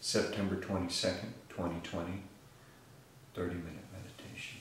September 22nd, 2020, 30 minute meditation.